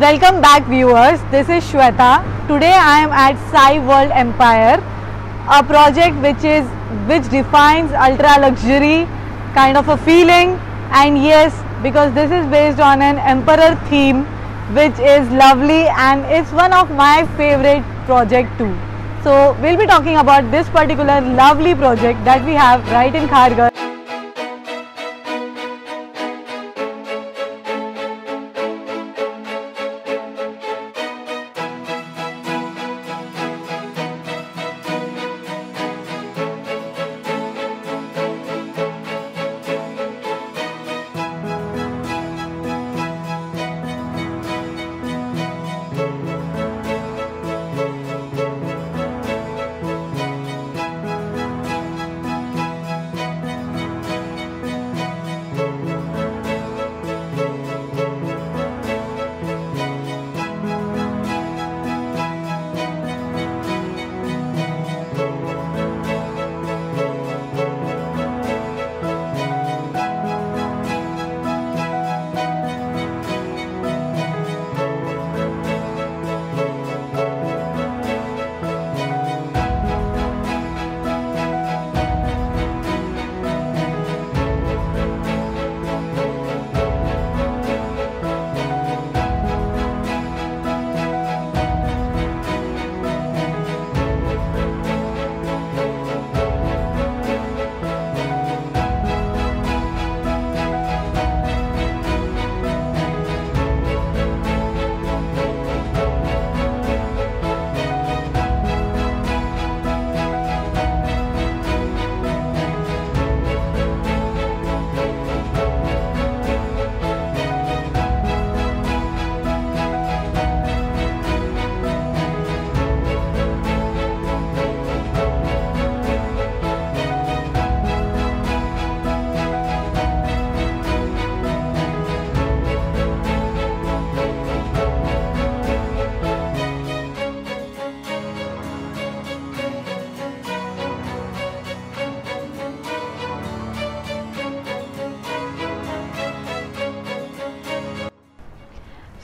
Welcome back viewers, this is Shweta. Today I am at Sai World Empire, a project which is which defines ultra luxury kind of a feeling and yes because this is based on an emperor theme which is lovely and it's one of my favorite project too. So we'll be talking about this particular lovely project that we have right in Kharghar.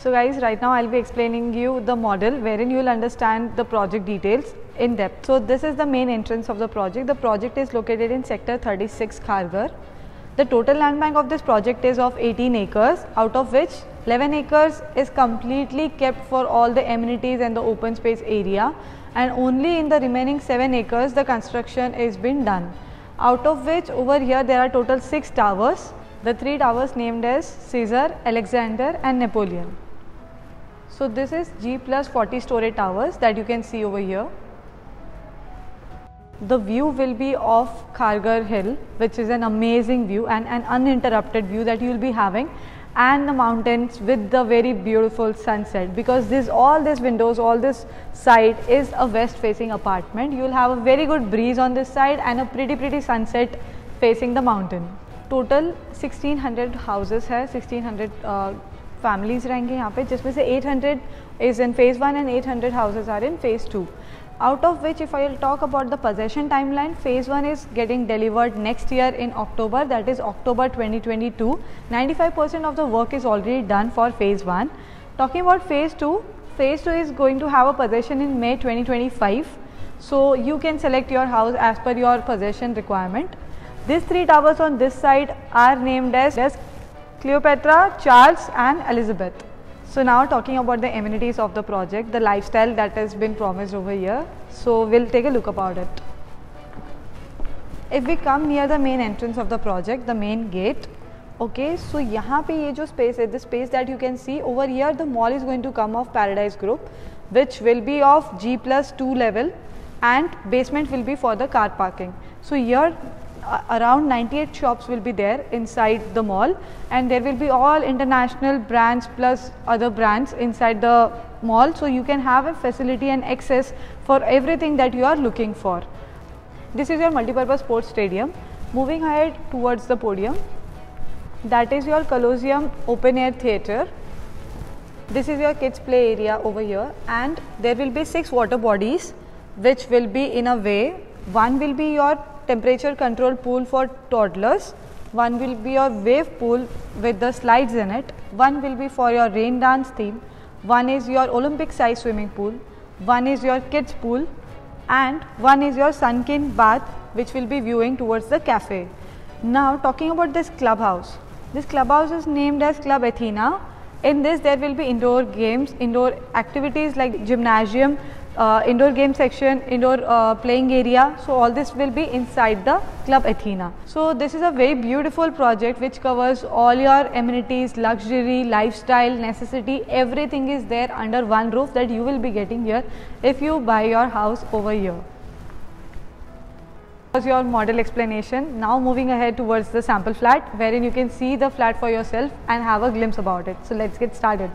So guys, right now I'll be explaining you the model wherein you will understand the project details in depth. So this is the main entrance of the project. The project is located in sector 36 Kharghar. The total land bank of this project is of 18 acres out of which 11 acres is completely kept for all the amenities and the open space area and only in the remaining 7 acres the construction is been done. Out of which over here there are total 6 towers. The 3 towers named as Caesar, Alexander and Napoleon. So this is G plus 40 story towers that you can see over here. The view will be of Kharghar Hill which is an amazing view and an uninterrupted view that you will be having and the mountains with the very beautiful sunset because this all these windows all this side is a west facing apartment you will have a very good breeze on this side and a pretty pretty sunset facing the mountain total 1600 houses है 1600 uh, families रहेंगे यहाँ पे, जिसमें से 800 is in phase one and eight hundred houses are in phase two out of which if I talk about the possession time line phase one is getting delivered next year in October that is October twenty two ninety five percent of the work is already done for phase one talking about phase two phase two is going to have a possession in May five so you can select your house as per your possession requirement this three towers on this side are named as desk Cleopatra, Charles and Elizabeth. So now talking about the amenities of the project, the lifestyle that has been promised over here. So we'll take a look about it. If we come near the main entrance of the project, the main gate, okay, so यहाँ पे ये जो space है, the space that you can see over here, the mall is going to come of Paradise Group, which will be of G plus 2 level and basement will be for the car parking. So here uh, around 98 shops will be there inside the mall and there will be all international brands plus other brands inside the mall. So, you can have a facility and access for everything that you are looking for. This is your multipurpose sports stadium. Moving ahead towards the podium, that is your Colosseum open air theatre. This is your kids play area over here and there will be 6 water bodies which will be in a way. One will be your temperature control pool for toddlers, one will be your wave pool with the slides in it, one will be for your rain dance theme, one is your Olympic size swimming pool, one is your kids pool and one is your sunken bath which will be viewing towards the cafe. Now talking about this clubhouse. This clubhouse is named as Club Athena. In this there will be indoor games, indoor activities like gymnasium, uh, indoor game section, indoor uh, playing area. So all this will be inside the Club Athena. So this is a very beautiful project which covers all your amenities, luxury, lifestyle, necessity, everything is there under one roof that you will be getting here if you buy your house over here was your model explanation. Now moving ahead towards the sample flat wherein you can see the flat for yourself and have a glimpse about it. So let's get started.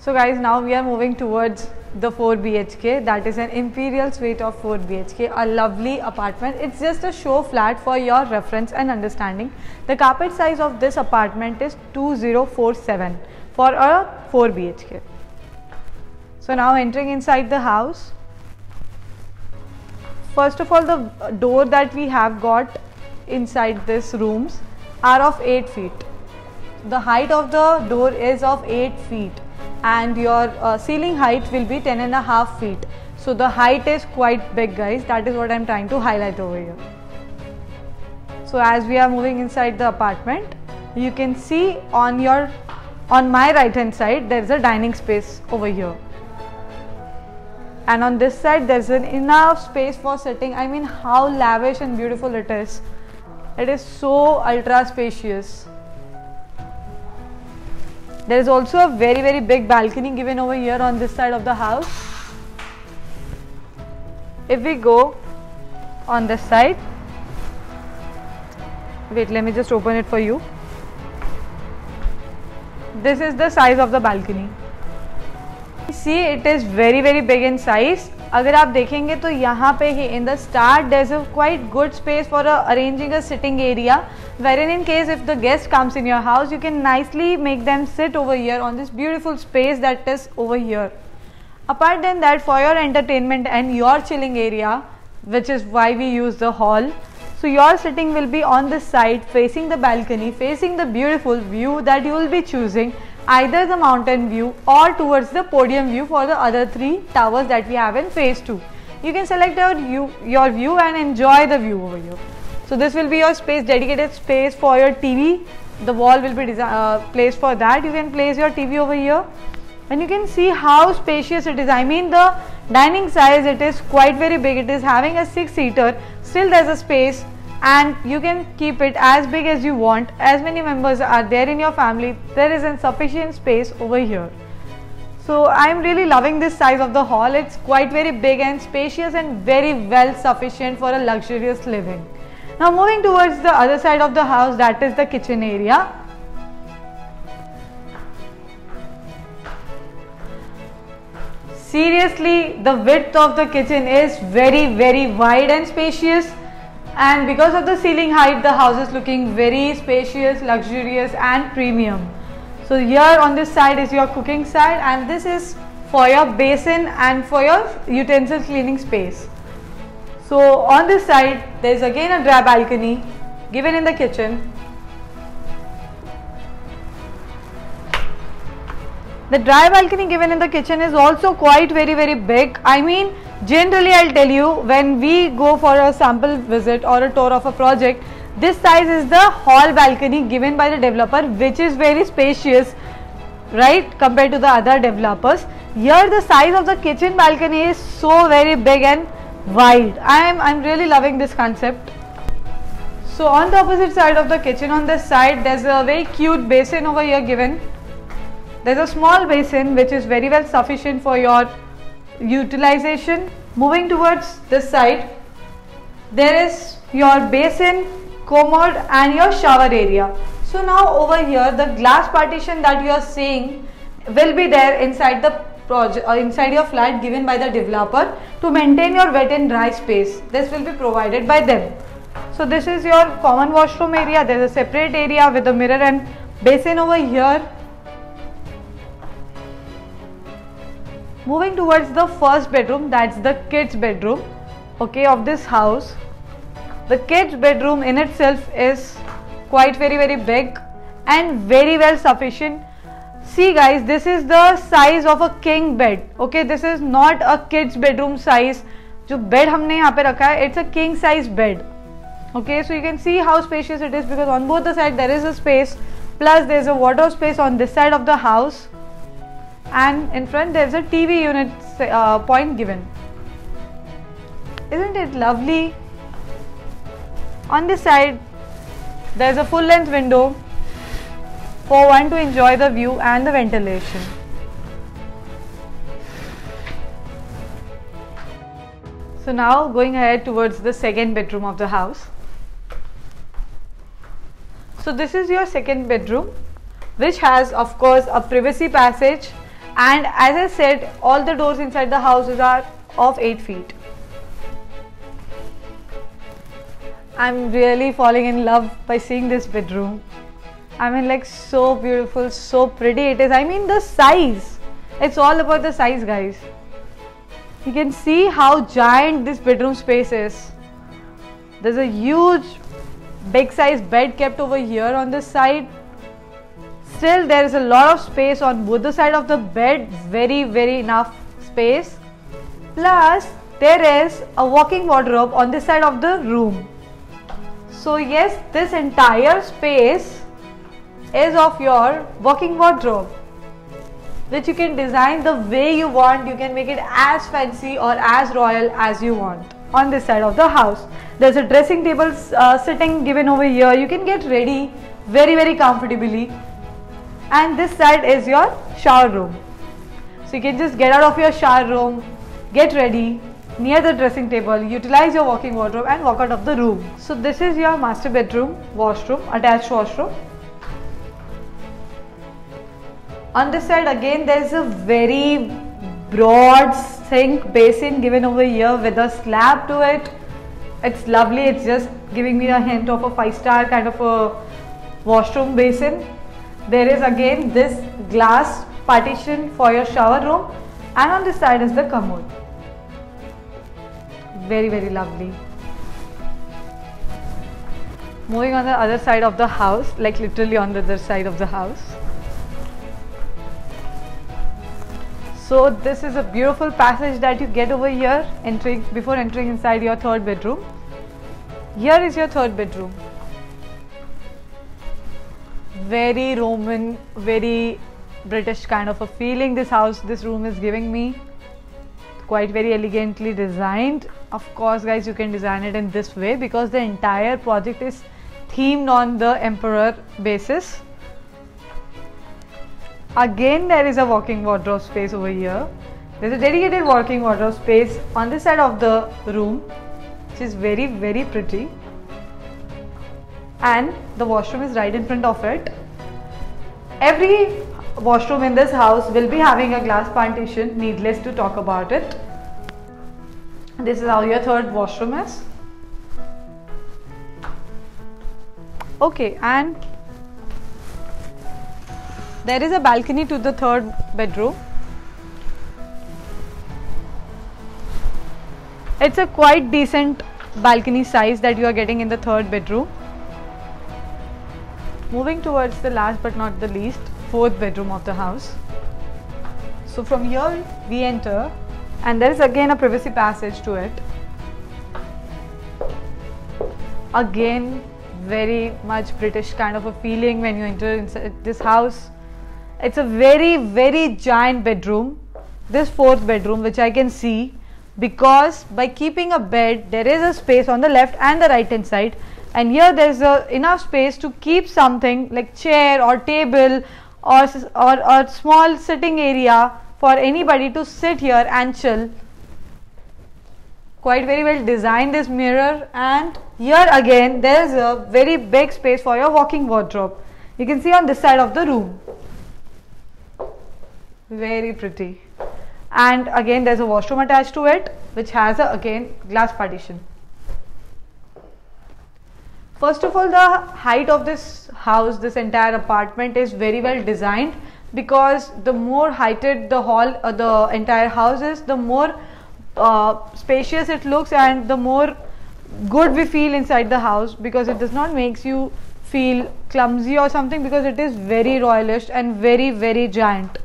So guys now we are moving towards the 4 BHK that is an imperial suite of 4 BHK a lovely apartment. It's just a show flat for your reference and understanding. The carpet size of this apartment is 2047 for a 4 BHK so now entering inside the house. First of all the door that we have got inside this rooms are of 8 feet. The height of the door is of 8 feet and your uh, ceiling height will be 10 and a half feet. So the height is quite big guys. That is what i'm trying to highlight over here. So as we are moving inside the apartment you can see on your on my right hand side there is a dining space over here. And on this side there's an enough space for sitting. I mean how lavish and beautiful it is. It is so ultra spacious there is also a very very big balcony given over here on this side of the house. If we go on this side, wait let me just open it for you. This is the size of the balcony. See it is very very big in size अगर आप देखेंगे तो यहाँ पे ही in the start days quite good space for arranging a sitting area where in in case if the guest comes in your house you can nicely make them sit over here on this beautiful space that is over here apart then that for your entertainment and your chilling area which is why we use the hall so your sitting will be on the side facing the balcony facing the beautiful view that you will be choosing either the mountain view or towards the podium view for the other three towers that we have in phase 2. You can select your view, your view and enjoy the view over here. So this will be your space, dedicated space for your TV. The wall will be uh, placed for that. You can place your TV over here and you can see how spacious it is. I mean the dining size it is quite very big. It is having a 6 seater. Still there is a space and you can keep it as big as you want. As many members are there in your family there is insufficient space over here. So i'm really loving this size of the hall. It's quite very big and spacious and very well sufficient for a luxurious living. Now moving towards the other side of the house that is the kitchen area. Seriously the width of the kitchen is very very wide and spacious and because of the ceiling height the house is looking very spacious luxurious and premium. So here on this side is your cooking side and this is for your basin and for your utensil cleaning space. So on this side there is again a dry balcony given in the kitchen the dry balcony given in the kitchen is also quite very very big i mean Generally, I'll tell you when we go for a sample visit or a tour of a project, this size is the hall balcony given by the developer which is very spacious right compared to the other developers. Here the size of the kitchen balcony is so very big and wide. I am I'm really loving this concept. So on the opposite side of the kitchen on this side there's a very cute basin over here given. There's a small basin which is very well sufficient for your utilization. Moving towards this side there is your basin commode and your shower area. So now over here the glass partition that you are seeing will be there inside the project or uh, inside your flat given by the developer to maintain your wet and dry space. This will be provided by them. So this is your common washroom area. There is a separate area with a mirror and basin over here moving towards the first bedroom that's the kids bedroom okay of this house the kids bedroom in itself is quite very very big and very well sufficient see guys this is the size of a king bed okay this is not a kids bedroom size जो bed हमने यहाँ पे रखा है it's a king size bed okay so you can see how spacious it is because on both the side there is a space plus there is a wardrobe space on this side of the house and in front there is a TV unit uh, point given. Isn't it lovely? On this side there is a full length window for one to enjoy the view and the ventilation. So now going ahead towards the second bedroom of the house. So this is your second bedroom which has of course a privacy passage and as I said all the doors inside the houses are of 8 feet. I'm really falling in love by seeing this bedroom. I mean like so beautiful, so pretty it is. I mean the size. It's all about the size guys. You can see how giant this bedroom space is. There's a huge big size bed kept over here on this side still there is a lot of space on both the side of the bed very very enough space. Plus there is a walking wardrobe on this side of the room. So yes this entire space is of your walking wardrobe which you can design the way you want. You can make it as fancy or as royal as you want on this side of the house. There's a dressing table uh, sitting given over here. You can get ready very very comfortably and this side is your shower room. So you can just get out of your shower room get ready near the dressing table utilize your walking wardrobe and walk out of the room. So this is your master bedroom washroom attached washroom. On this side again there is a very broad sink basin given over here with a slab to it. It's lovely. It's just giving me a hint of a five star kind of a washroom basin there is again this glass partition for your shower room and on this side is the commode. Very very lovely. Moving on the other side of the house like literally on the other side of the house. So this is a beautiful passage that you get over here entering before entering inside your third bedroom. Here is your third bedroom very roman very british kind of a feeling this house this room is giving me. Quite very elegantly designed. Of course guys you can design it in this way because the entire project is themed on the emperor basis. Again there is a walking wardrobe space over here. There is a dedicated walking wardrobe space on this side of the room which is very very pretty and the washroom is right in front of it. Every washroom in this house will be having a glass partition needless to talk about it. This is how your third washroom is. Okay and there is a balcony to the third bedroom. It's a quite decent balcony size that you are getting in the third bedroom. Moving towards the last but not the least, fourth bedroom of the house. So from here we enter and there is again a privacy passage to it. Again very much British kind of a feeling when you enter inside this house it's a very very giant bedroom this fourth bedroom which I can see because by keeping a bed there is a space on the left and the right hand side and here there is enough space to keep something like chair or table or, or, or small sitting area for anybody to sit here and chill. Quite very well designed this mirror. And here again there is a very big space for your walking wardrobe. You can see on this side of the room. Very pretty. And again there's a washroom attached to it which has a again glass partition first of all the height of this house this entire apartment is very well designed because the more heighted the hall uh, the entire house is the more uh, spacious it looks and the more good we feel inside the house because it does not makes you feel clumsy or something because it is very royalish and very very giant.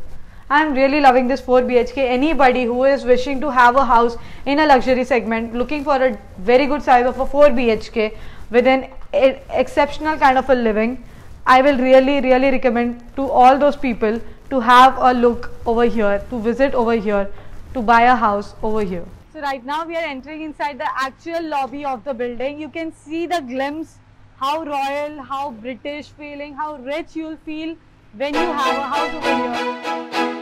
I'm really loving this 4 BHK. Anybody who is wishing to have a house in a luxury segment, looking for a very good size of a 4 BHK with an exceptional kind of a living, I will really, really recommend to all those people to have a look over here, to visit over here, to buy a house over here. So right now we are entering inside the actual lobby of the building. You can see the glimpse, how royal, how British feeling, how rich you'll feel when you have a house over here.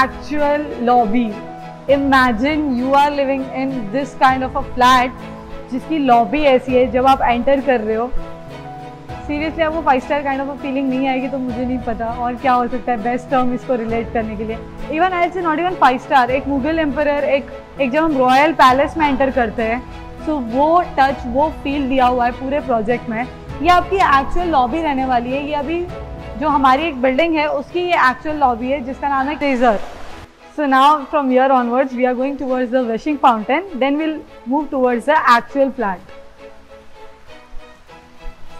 Actual lobby. Imagine you are living in this kind of a flat, जिसकी lobby ऐसी है, जब आप enter कर रहे हो। Seriously आपको five star kind of feeling नहीं आएगी तो मुझे नहीं पता और क्या हो सकता है बेस्ट टर्म इसको रिलेट करने के लिए। इवन आई से नॉट इवन फाइव स्टार एक मुगल एम्पर एक एक जब हम रॉयल पैलेस में एंटर करते हैं सो so वो टच वो फील दिया हुआ है पूरे प्रोजेक्ट में। ये आपकी एक्चुअल लॉबी रहने वाली है, ये अभी जो हमारी एक बिल्डिंग है, उसकी ये एक्चुअल लॉबी है, जिसका नाम है treasure so now from here onwards we are going towards the wishing fountain then will move towards the actual flat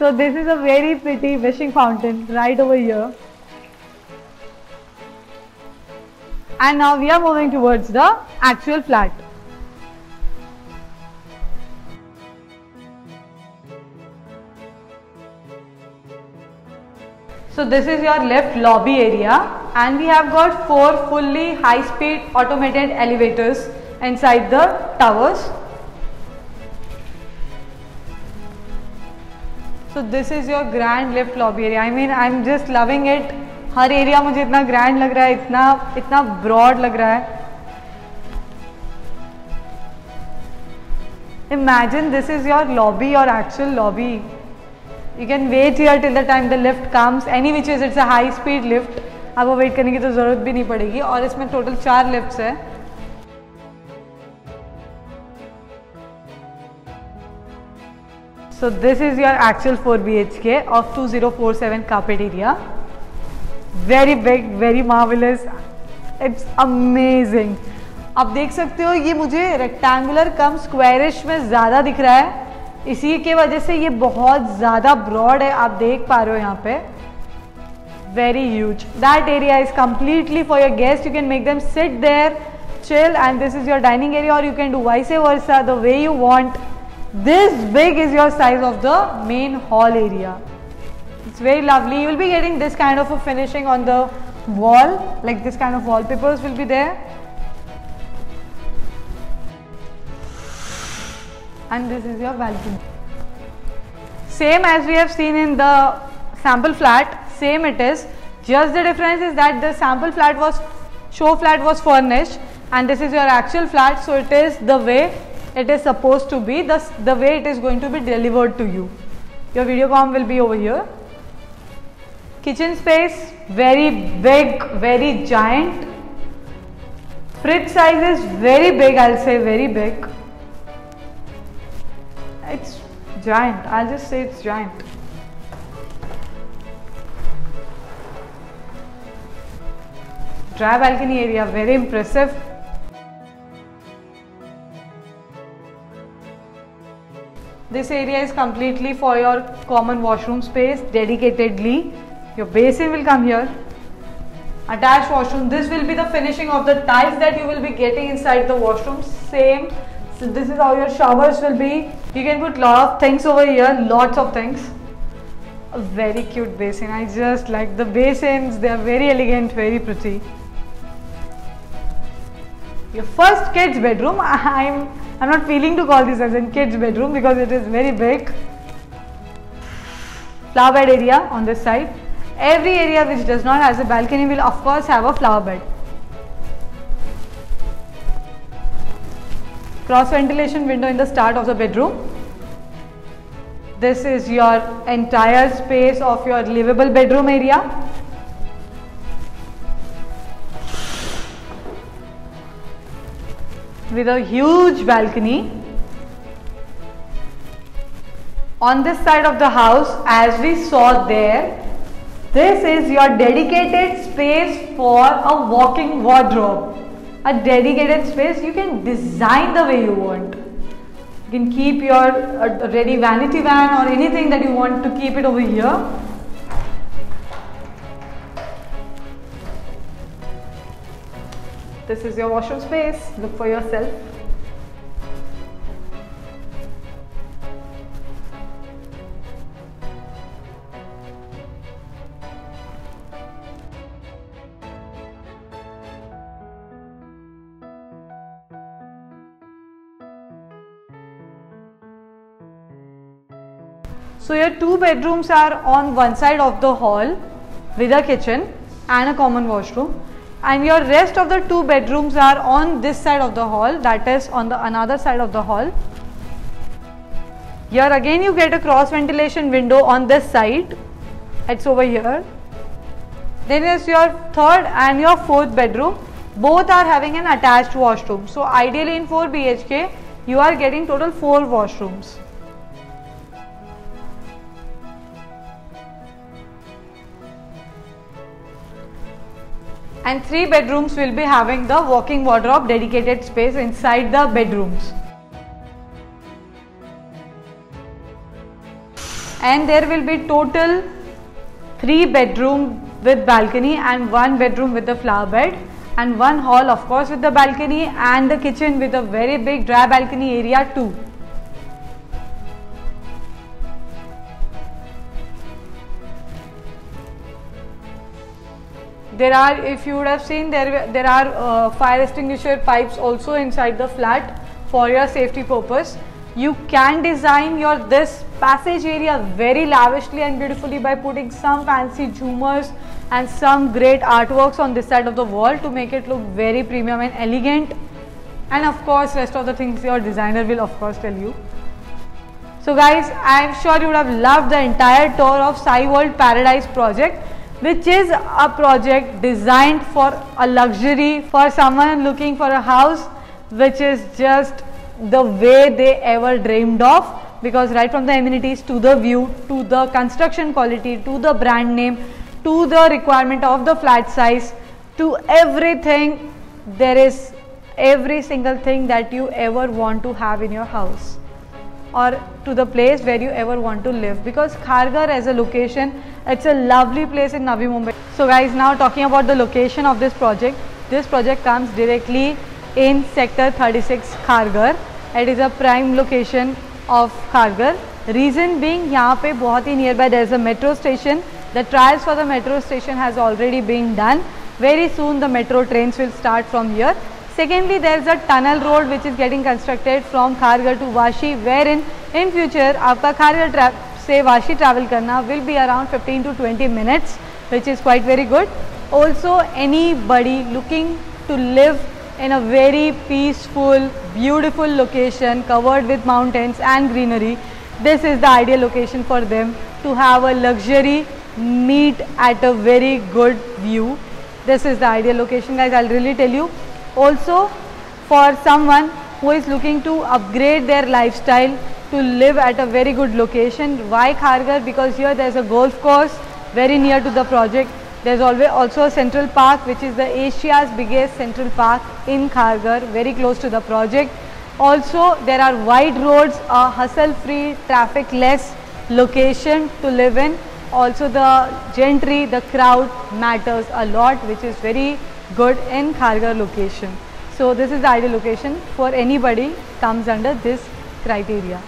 So this is a very pretty wishing fountain right over here. And now we are moving towards the actual flat. So this is your left lobby area and we have got four fully high speed automated elevators inside the towers. So this is your grand lift lobby area. I mean I'm just loving it. Her area मुझे इतना grand लग रहा है इतना इतना broad लग रहा है Imagine this is your lobby, your actual lobby. you can wait yeah till the time the lift comes any which is it's a high speed lift आपको वेट करने की तो ज़रूरत भी नहीं पड़ेगी। और इसमें टोटल चार लिफ्ट है। So this is your actual four B H K of two zero four seven carpet area very big very marvellous it's amazing आप देख सकते हो, ये मुझे रेक्टेंगुलर कम स्क्वायरिश में ज़्यादा दिख रहा है। इसी के वजह से ये बहुत ज़्यादा ब्रॉड है, आप देख पा रहे हो यहाँ पे। Very huge that area is completely for your guest you can make them sit there chill and this is your dining area और you can do vice a the way you want this big is your size of the main hall area it's very lovely you will be getting this kind of finishing on the wall like this kind of wallpapers will be there and this is your balcony same as we have seen in the sample flat same it is. Just the difference is that the sample flat was show flat was furnished and this is your actual flat so it is the way it is supposed to be the, the way it is going to be delivered to you. Your videocom will be over here. Kitchen space very big very giant. Fridge size is very big i'll say very big it's giant. I'll just say it's giant. Dry balcony area very impressive. This area is completely for your common washroom space dedicatedly. Your basin will come here. Attached washroom. This will be the finishing of the tiles that you will be getting inside the washroom. Same. So this is how your showers will be you can put lot of things over here lots of things a very cute basin. I just like the basins, they are very elegant, very pretty. Your first kids bedroom, I'm, I'm not feeling to call this as a kids bedroom because it is very big. Flower bed area on this side. Every area which does not has a balcony will of course have a flower bed. Cross ventilation window in the start of the bedroom this is your entire space of your livable bedroom area. With a huge balcony. On this side of the house, as we saw there, this is your dedicated space for a walking wardrobe. A dedicated space you can design the way you want. You can keep your uh, ready vanity van or anything that you want to keep it over here. This is your washroom space. Look for yourself. So your two bedrooms are on one side of the hall with a kitchen and a common washroom and your rest of the two bedrooms are on this side of the hall that is on the another side of the hall. Here again you get a cross ventilation window on this side it's over here. Then is your third and your fourth bedroom both are having an attached washroom. So ideally in 4 BHK you are getting total 4 washrooms. And three bedrooms will be having the walking wardrobe dedicated space inside the bedrooms. And there will be total three bedroom with balcony and one bedroom with the flower bed and one hall of course with the balcony and the kitchen with a very big dry balcony area too. There are if you would have seen there there are uh, fire extinguisher pipes also inside the flat for your safety purpose. You can design your this passage area very lavishly and beautifully by putting some fancy zoomers and some great artworks on this side of the wall to make it look very premium and elegant. And of course rest of the things your designer will of course tell you. So guys i am sure you would have loved the entire tour of World Paradise project which is a project designed for a luxury for someone looking for a house which is just the way they ever dreamed of because right from the amenities to the view to the construction quality to the brand name to the requirement of the flat size to everything there is every single thing that you ever want to have in your house or to the place where you ever want to live. Because Kharghar as a location it's a lovely place in Navi Mumbai. So guys now talking about the location of this project this project comes directly in sector 36 Kharghar it is a prime location of Kharghar reason being here, pe nearby there is a metro station. The trials for the metro station has already been done. Very soon the metro trains will start from here. Secondly, there is a tunnel road which is getting constructed from Kharghar to Vashi wherein in future आपका Kharghar say Vashi travel will be around 15 to 20 minutes which is quite very good. Also anybody looking to live in a very peaceful, beautiful location covered with mountains and greenery, this is the ideal location for them to have a luxury meet at a very good view. This is the ideal location guys, I will really tell you also for someone who is looking to upgrade their lifestyle to live at a very good location. Why Kharghar? Because here there is a golf course very near to the project. There is always also a central park which is the Asia's biggest central park in Kharghar very close to the project. Also there are wide roads, a hustle free traffic less location to live in. Also the gentry, the crowd matters a lot which is very good in Kharghar location. So this is the ideal location for anybody comes under this criteria.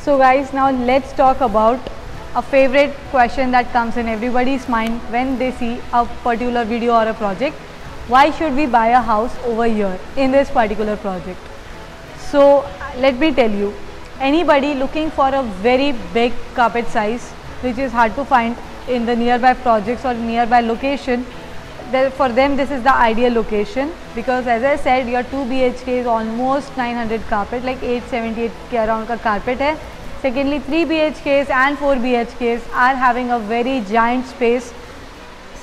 So guys now let's talk about a favorite question that comes in everybody's mind when they see a particular video or a project. Why should we buy a house over here in this particular project? So let me tell you, anybody looking for a very big carpet size which is hard to find in the nearby projects or nearby location, for them this is the ideal location because as I said your 2 BHK is almost 900 carpet like 878 ke around ka carpet hai Secondly, 3 BHKs and 4 BHKs are having a very giant space.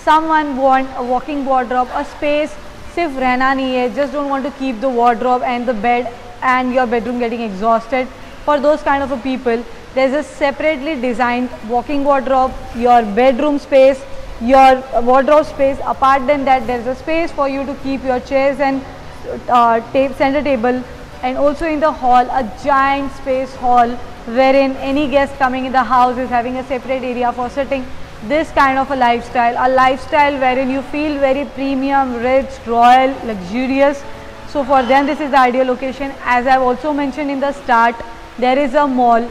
Someone want a walking wardrobe, a space सिर्फ रहना नहीं है just don't want to keep the wardrobe and the bed and your bedroom getting exhausted. For those kind of a people, there's a separately designed walking wardrobe, your bedroom space, your wardrobe space. Apart than that, there's a space for you to keep your chairs and uh, center table and also in the hall, a giant space hall wherein any guest coming in the house is having a separate area for sitting. This kind of a lifestyle, a lifestyle wherein you feel very premium, rich, royal, luxurious. So for them this is the ideal location. As I have also mentioned in the start, there is a mall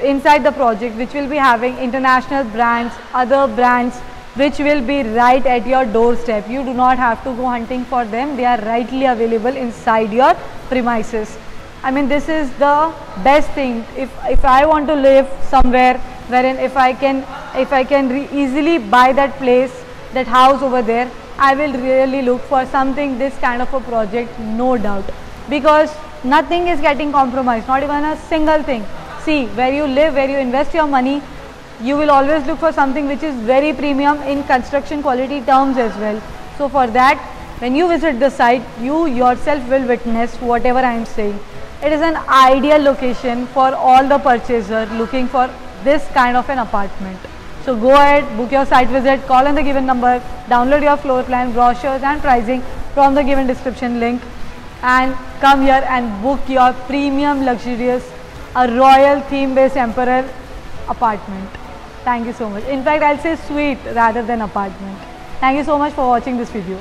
inside the project which will be having international brands, other brands which will be right at your doorstep. You do not have to go hunting for them. They are rightly available inside your premises. I mean this is the best thing if, if I want to live somewhere wherein if I can if I can easily buy that place that house over there I will really look for something this kind of a project no doubt because nothing is getting compromised not even a single thing see where you live where you invest your money you will always look for something which is very premium in construction quality terms as well so for that when you visit the site you yourself will witness whatever I am saying it is an ideal location for all the purchaser looking for this kind of an apartment. So go ahead, book your site visit, call on the given number, download your floor plan, brochures and pricing from the given description link and come here and book your premium luxurious, a royal theme based emperor apartment. Thank you so much. In fact, I'll say suite rather than apartment. Thank you so much for watching this video.